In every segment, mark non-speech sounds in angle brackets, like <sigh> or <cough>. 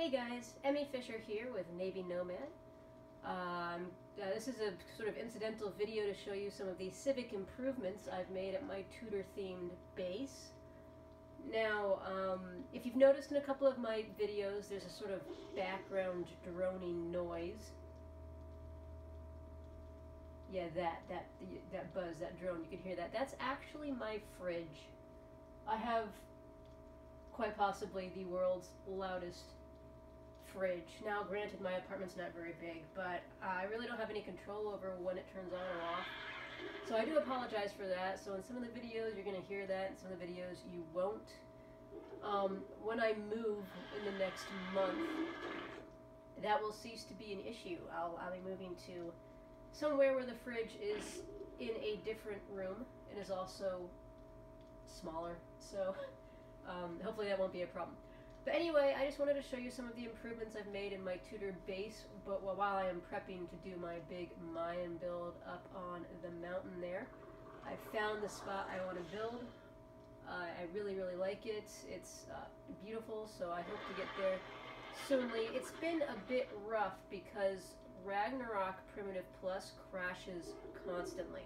Hey guys, Emmy Fischer here with Navy Nomad. Um, uh, this is a sort of incidental video to show you some of the civic improvements I've made at my Tudor-themed base. Now, um, if you've noticed in a couple of my videos, there's a sort of background droning noise. Yeah, that, that, that buzz, that drone, you can hear that. That's actually my fridge. I have quite possibly the world's loudest fridge. Now, granted, my apartment's not very big, but I really don't have any control over when it turns on or off. So I do apologize for that. So in some of the videos, you're going to hear that. In some of the videos, you won't. Um, when I move in the next month, that will cease to be an issue. I'll, I'll be moving to somewhere where the fridge is in a different room and is also smaller. So <laughs> um, hopefully that won't be a problem. But anyway, I just wanted to show you some of the improvements I've made in my Tudor base, but while I am prepping to do my big Mayan build up on the mountain there. I found the spot I want to build. Uh, I really, really like it. It's uh, beautiful, so I hope to get there soonly. It's been a bit rough because Ragnarok Primitive Plus crashes constantly.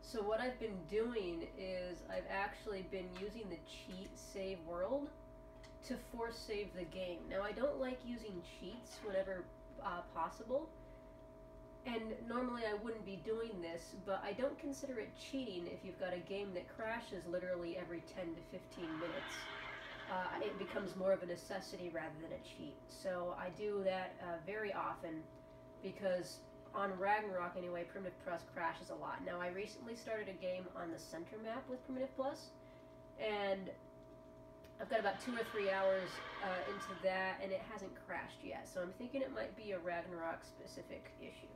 So what I've been doing is I've actually been using the cheat save world to force save the game. Now I don't like using cheats whenever uh, possible, and normally I wouldn't be doing this, but I don't consider it cheating if you've got a game that crashes literally every 10 to 15 minutes. Uh, it becomes more of a necessity rather than a cheat. So I do that uh, very often because on Ragnarok anyway, Primitive Plus crashes a lot. Now I recently started a game on the center map with Primitive Plus, and I've got about two or three hours uh, into that, and it hasn't crashed yet. So I'm thinking it might be a Ragnarok specific issue.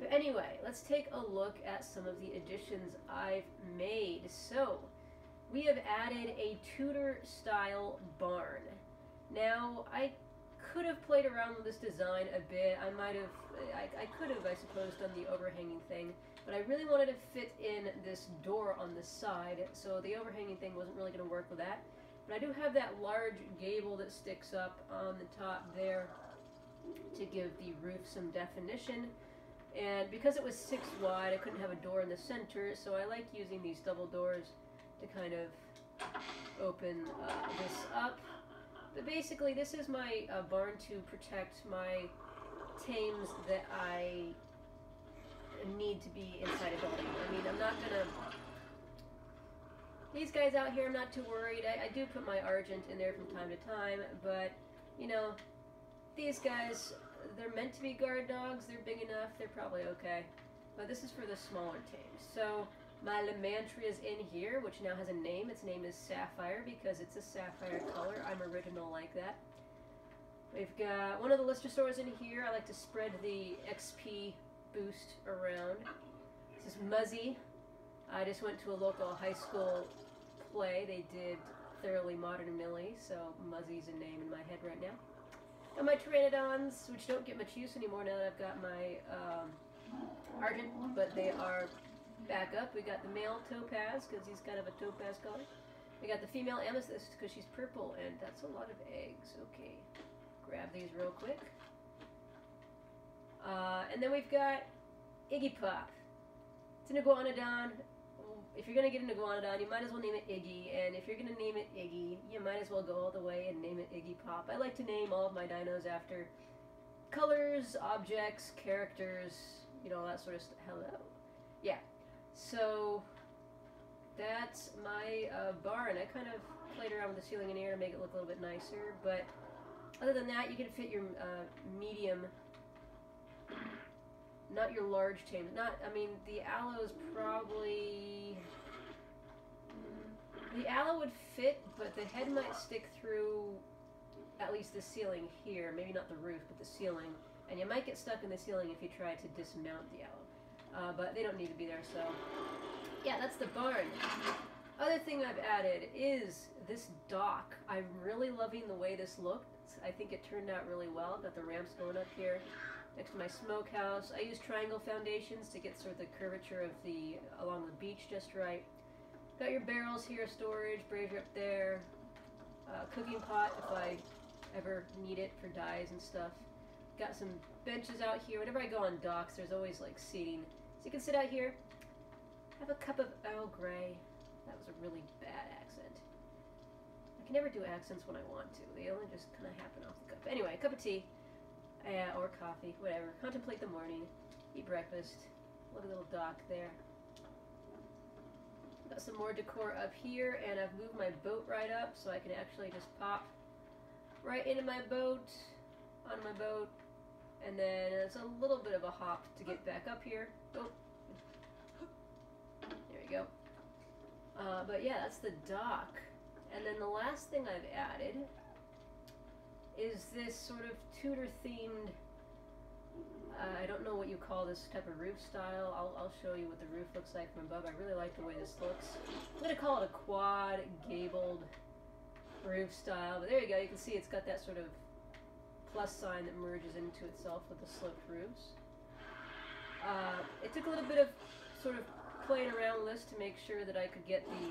But anyway, let's take a look at some of the additions I've made. So, we have added a Tudor style barn. Now, I could have played around with this design a bit. I might have, I, I could have, I suppose, done the overhanging thing, but I really wanted to fit in this door on the side, so the overhanging thing wasn't really going to work with that. But I do have that large gable that sticks up on the top there to give the roof some definition. And because it was six wide, I couldn't have a door in the center, so I like using these double doors to kind of open uh, this up. But basically, this is my uh, barn to protect my tames that I need to be inside a building. I mean, I'm not gonna these guys out here, I'm not too worried. I, I do put my Argent in there from time to time, but, you know, these guys, they're meant to be guard dogs. They're big enough. They're probably okay. But this is for the smaller tames. So my Lymantria is in here, which now has a name. Its name is Sapphire because it's a sapphire color. I'm original like that. We've got one of the Lystrosaurs in here. I like to spread the XP boost around. This is Muzzy. I just went to a local high school play. They did Thoroughly Modern Millie, so Muzzy's a name in my head right now. And my Pteranodons, which don't get much use anymore now that I've got my um, Argent, but they are back up. We got the male Topaz, because he's kind of a topaz color. We got the female Amethyst, because she's purple, and that's a lot of eggs. Okay, grab these real quick. Uh, and then we've got Iggy Pop. It's an Iguanodon if you're to get an Iguanodon, you might as well name it Iggy, and if you're to name it Iggy, you might as well go all the way and name it Iggy Pop. I like to name all of my dinos after colors, objects, characters, you know, all that sort of stuff. Hello. Yeah. So, that's my uh, barn. I kind of played around with the ceiling and air to make it look a little bit nicer, but other than that, you can fit your uh, medium not your large tames. Not, I mean, the allo is probably... The allo would fit, but the head might stick through at least the ceiling here. Maybe not the roof, but the ceiling. And you might get stuck in the ceiling if you try to dismount the allo. Uh, but they don't need to be there, so... Yeah, that's the barn. Other thing I've added is this dock. I'm really loving the way this looked. I think it turned out really well. Got the ramps going up here next to my smokehouse. I use triangle foundations to get sort of the curvature of the along the beach just right. Got your barrels here, storage, brazier up there, uh, cooking pot if I ever need it for dyes and stuff. Got some benches out here. Whenever I go on docks, there's always like seating. So you can sit out here, have a cup of Earl Grey. That was a really bad accent. I can never do accents when I want to. They only just kind of happen off the cuff. Anyway, a cup of tea, uh, coffee, whatever. Contemplate the morning, eat breakfast. Look at the little dock there. Got some more decor up here, and I've moved my boat right up so I can actually just pop right into my boat, on my boat, and then it's a little bit of a hop to get back up here. Oh, there we go. Uh, but yeah, that's the dock. And then the last thing I've added is this sort of Tudor themed. Uh, I don't know what you call this type of roof style. I'll, I'll show you what the roof looks like from above. I really like the way this looks. I'm going to call it a quad gabled roof style. But there you go. You can see it's got that sort of plus sign that merges into itself with the sloped roofs. Uh, it took a little bit of sort of playing around with this to make sure that I could get the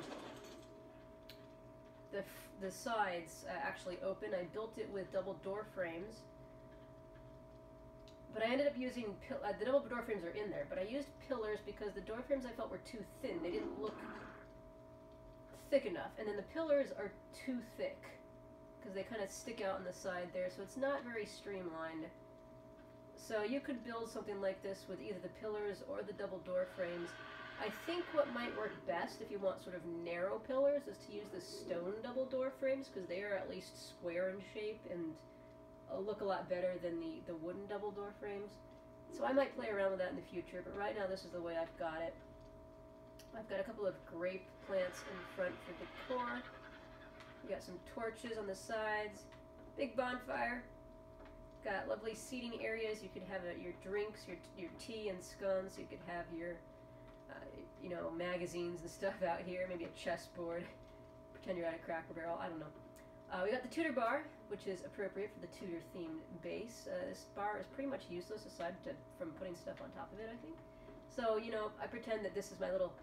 the, the sides uh, actually open. I built it with double door frames. But I ended up using, uh, the double door frames are in there, but I used pillars because the door frames I felt were too thin. They didn't look thick enough. And then the pillars are too thick because they kind of stick out on the side there, so it's not very streamlined. So you could build something like this with either the pillars or the double door frames. I think what might work best if you want sort of narrow pillars is to use the stone double door frames because they are at least square in shape and look a lot better than the, the wooden double door frames. So I might play around with that in the future, but right now this is the way I've got it. I've got a couple of grape plants in front for decor. We got some torches on the sides, big bonfire. Got lovely seating areas. You could have a, your drinks, your your tea and scones. You could have your, uh, you know, magazines and <laughs> stuff out here. Maybe a chessboard. Pretend you're at a Cracker Barrel. I don't know. Uh, we got the Tudor bar, which is appropriate for the Tudor themed base. Uh, this bar is pretty much useless aside to, from putting stuff on top of it, I think. So, you know, I pretend that this is my little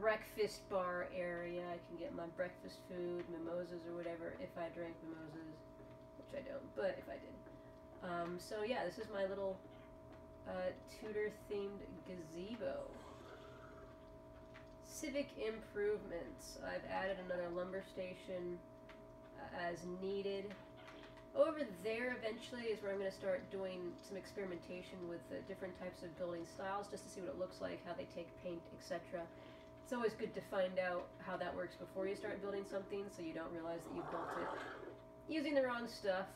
breakfast bar area. I can get my breakfast food, mimosas or whatever, if I drank mimosas, which I don't, but if I did. Um, so yeah, this is my little uh, Tudor themed gazebo. Civic improvements. I've added another lumber station as needed. Over there, eventually, is where I'm going to start doing some experimentation with the different types of building styles, just to see what it looks like, how they take paint, etc it's always good to find out how that works before you start building something so you don't realize that you built it using the wrong stuff.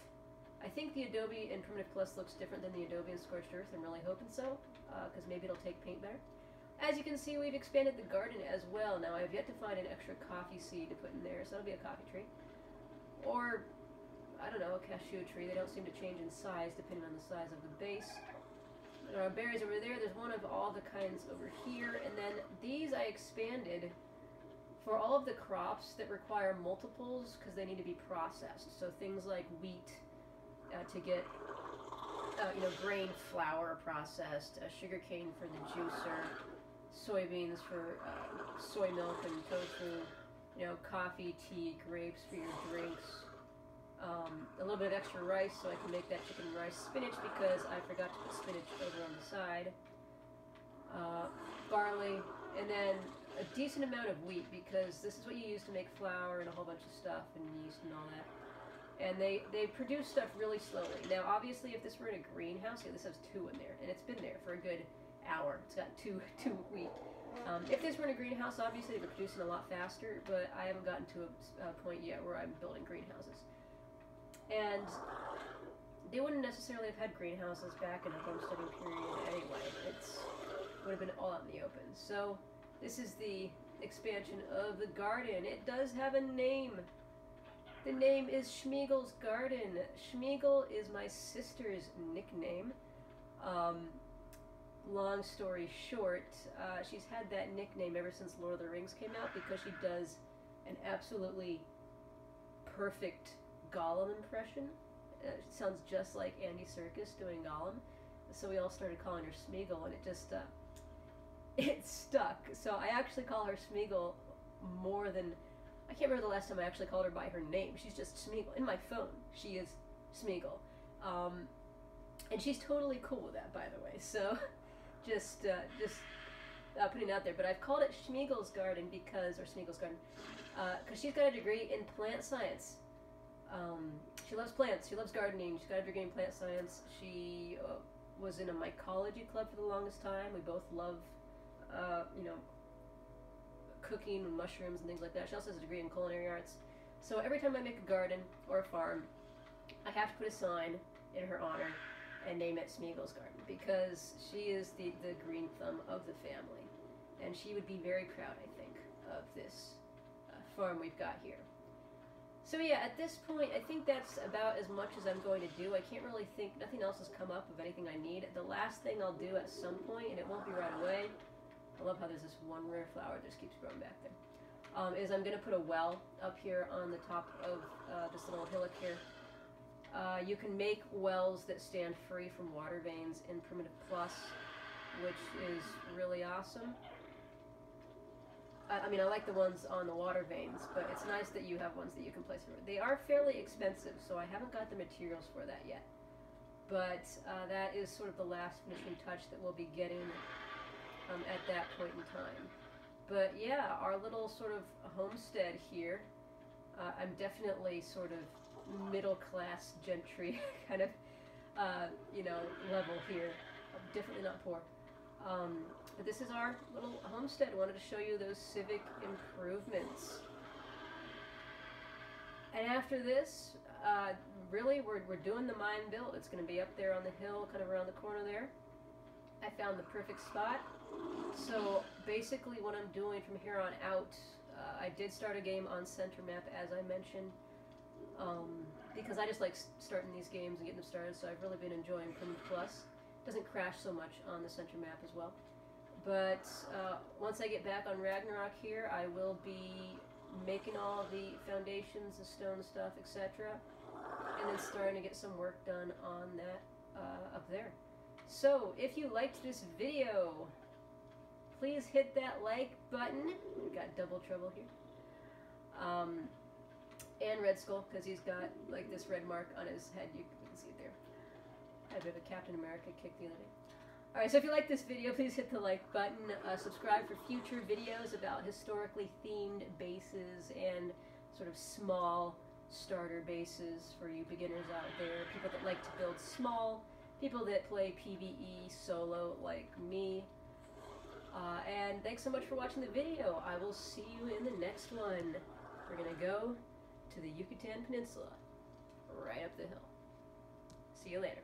I think the Adobe and Primitive Plus looks different than the Adobe and Scorched Earth. I'm really hoping so, because uh, maybe it'll take paint better. As you can see, we've expanded the garden as well. Now, I've yet to find an extra coffee seed to put in there, so that'll be a coffee tree. Or, I don't know, a cashew tree. They don't seem to change in size depending on the size of the base. There are berries over there. There's one of all the kinds over here. And then these I expanded for all of the crops that require multiples because they need to be processed. So things like wheat uh, to get, uh, you know, grain flour processed, uh, sugar cane for the juicer, soybeans for uh, soy milk and tofu, you know, coffee, tea, grapes for your drinks, um, a little bit of extra rice so I can make that chicken rice spinach because I forgot to put spinach over on the side. Uh, barley, and then a decent amount of wheat because this is what you use to make flour and a whole bunch of stuff and yeast and all that. And they, they produce stuff really slowly. Now, obviously, if this were in a greenhouse, yeah, this has two in there, and it's been there for a good hour. It's got two <laughs> two wheat. Um, if this were in a greenhouse, obviously, they're producing a lot faster, but I haven't gotten to a, a point yet where I'm building greenhouses. And they wouldn't necessarily have had greenhouses back in the homesteading period anyway. It's would have been all out in the open. So this is the expansion of the garden. It does have a name. The name is Schmiegel's Garden. Schmiegel is my sister's nickname. Um, long story short, uh, she's had that nickname ever since Lord of the Rings came out because she does an absolutely perfect Gollum impression. Uh, it sounds just like Andy Serkis doing Gollum. So we all started calling her Smeagol, and it just uh, <laughs> it stuck. So I actually call her Smeagol more than I can't remember the last time I actually called her by her name. She's just Smeagol. In my phone, she is Smeagol. Um, and she's totally cool with that, by the way. So, <laughs> just uh, just uh, putting it out there. But I've called it Schmiegel's Garden because, or Smeagol's Garden, because uh, she's got a degree in plant science. Um, she loves plants. She loves gardening. She's got a degree in plant science. She uh, was in a mycology club for the longest time. We both love, uh, you know, cooking and mushrooms and things like that. She also has a degree in culinary arts. So every time I make a garden or a farm, I have to put a sign in her honor and name it Smeagol's Garden because she is the, the green thumb of the family. And she would be very proud, I think, of this uh, farm we've got here. So yeah, at this point, I think that's about as much as I'm going to do. I can't really think, nothing else has come up of anything I need. The last thing I'll do at some point, and it won't be right away, I love how there's this one rare flower that just keeps growing back there. Um, is I'm going to put a well up here on the top of uh, this little hillock here. Uh, you can make wells that stand free from water veins in Primitive Plus, which is really awesome. I, I mean, I like the ones on the water veins, but it's nice that you have ones that you can place. They are fairly expensive, so I haven't got the materials for that yet. But uh, that is sort of the last finishing touch that we'll be getting um, at that point in time. But yeah, our little sort of homestead here, uh, I'm definitely sort of middle class gentry <laughs> kind of, uh, you know, level here. I'm definitely not poor. Um, but this is our little homestead. I wanted to show you those civic improvements. And after this, uh, really, we're, we're doing the Mayan build. It's going to be up there on the hill, kind of around the corner there. I found the perfect spot. So basically what I'm doing from here on out, uh, I did start a game on center map as I mentioned, um, because I just like starting these games and getting them started, so I've really been enjoying Primitive Plus. It doesn't crash so much on the center map as well. But uh, once I get back on Ragnarok here, I will be making all the foundations, the stone stuff, etc. And then starting to get some work done on that uh, up there. So, if you liked this video, please hit that like button. We got double trouble here. Um, and Red Skull, because he's got like this red mark on his head. You, can see it there. I had a bit of a Captain America kick the other day. Alright, so if you like this video, please hit the like button. Uh, subscribe for future videos about historically themed bases and sort of small starter bases for you beginners out there. People that like to build small people that play PvE solo like me. Uh, and thanks so much for watching the video. I will see you in the next one. We're going to go to the Yucatan Peninsula, right up the hill. See you later.